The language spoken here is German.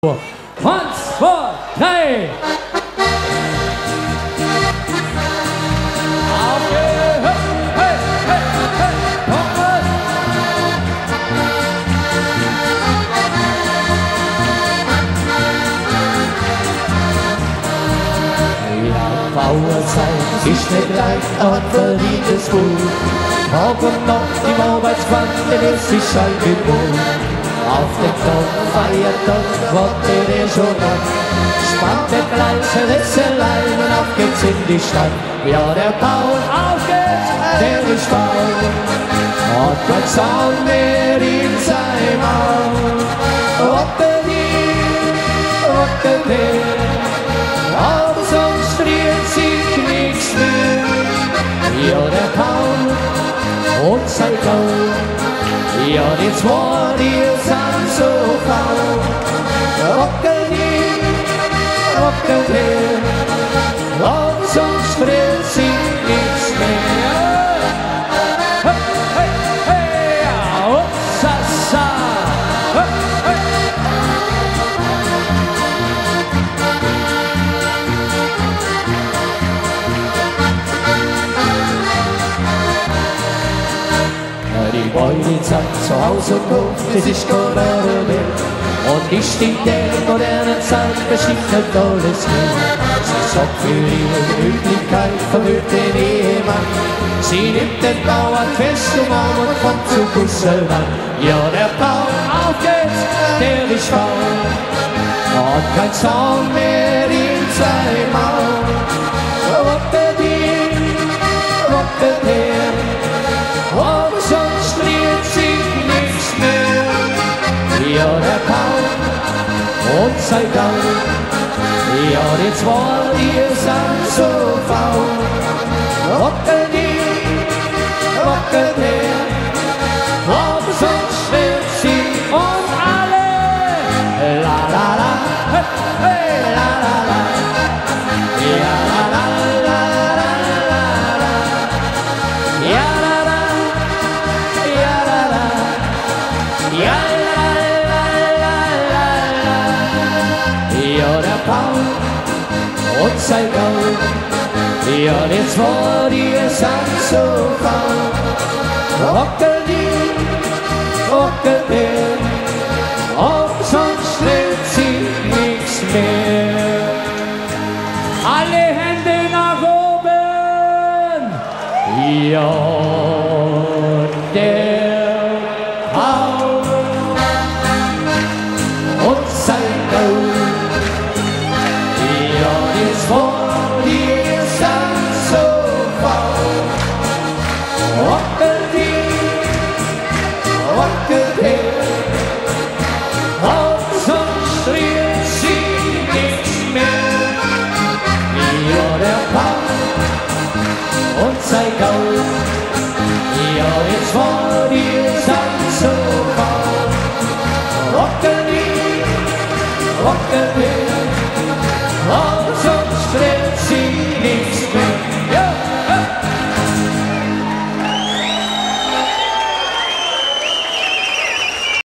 Eins, zwei, drei. Bauerzeit ist nicht leicht, aber liebes Buch. Morgen noch im Arbeitsquant, denn es ist halb gut. Auf den Tag, Feiertag, wartet er schon noch. Spannt der gleiche Wesselein und auf geht's in die Stadt. Ja, der Bauer, auf geht's, der ist faul. Hat kein Zaun mehr in seinem Maul. Rotte die, rotte der, aber sonst friert sich nichts mehr. Ja, der Paul und sein Gaul, ja, die zwei, die sind so. Rock'n'Roll, Rock'n'Roll, od songs si nič ne. Ribojnica, so avzo kov, fiziško narobil. Und ist. Und in der modernen Zeit beschichtet alles mehr. Sie sorgt für ihre Gemütlichkeit, verwöhnt den Ehemann. Sie nimmt den Bauern fest umarm und kommt zu Kussel an. Ja, der Bauer, auf geht's, der ist faul. Hat kein Zaun mehr in seinem Maul. Ja, der Paul und sein Gaul, ja, die zwei, die sind so faul. Rocke saksajkał I on je zvori je saksofon Okelin, okelin Om som slutsid niks mer. Alle hendene oben Ja, det Paul und sein